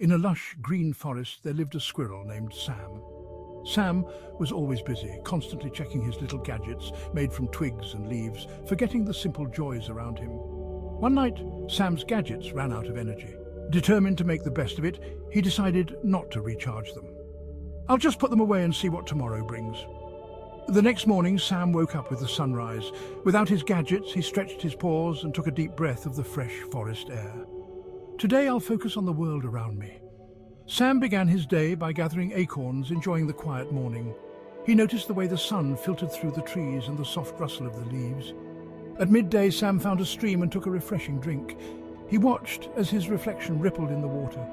In a lush green forest there lived a squirrel named Sam. Sam was always busy, constantly checking his little gadgets made from twigs and leaves, forgetting the simple joys around him. One night, Sam's gadgets ran out of energy. Determined to make the best of it, he decided not to recharge them. I'll just put them away and see what tomorrow brings. The next morning, Sam woke up with the sunrise. Without his gadgets, he stretched his paws and took a deep breath of the fresh forest air. Today I'll focus on the world around me. Sam began his day by gathering acorns, enjoying the quiet morning. He noticed the way the sun filtered through the trees and the soft rustle of the leaves. At midday, Sam found a stream and took a refreshing drink. He watched as his reflection rippled in the water.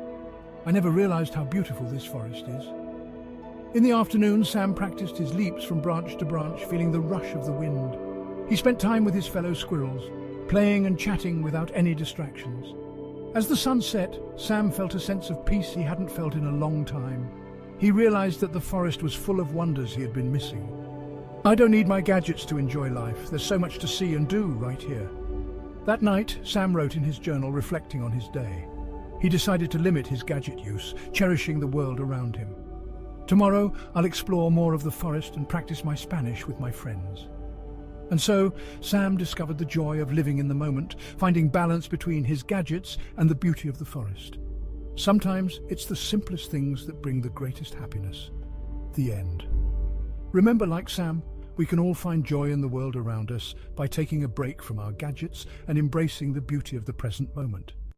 I never realized how beautiful this forest is. In the afternoon, Sam practiced his leaps from branch to branch, feeling the rush of the wind. He spent time with his fellow squirrels, playing and chatting without any distractions. As the sun set, Sam felt a sense of peace he hadn't felt in a long time. He realized that the forest was full of wonders he had been missing. I don't need my gadgets to enjoy life. There's so much to see and do right here. That night, Sam wrote in his journal reflecting on his day. He decided to limit his gadget use, cherishing the world around him. Tomorrow, I'll explore more of the forest and practice my Spanish with my friends. And so, Sam discovered the joy of living in the moment, finding balance between his gadgets and the beauty of the forest. Sometimes it's the simplest things that bring the greatest happiness. The end. Remember, like Sam, we can all find joy in the world around us by taking a break from our gadgets and embracing the beauty of the present moment.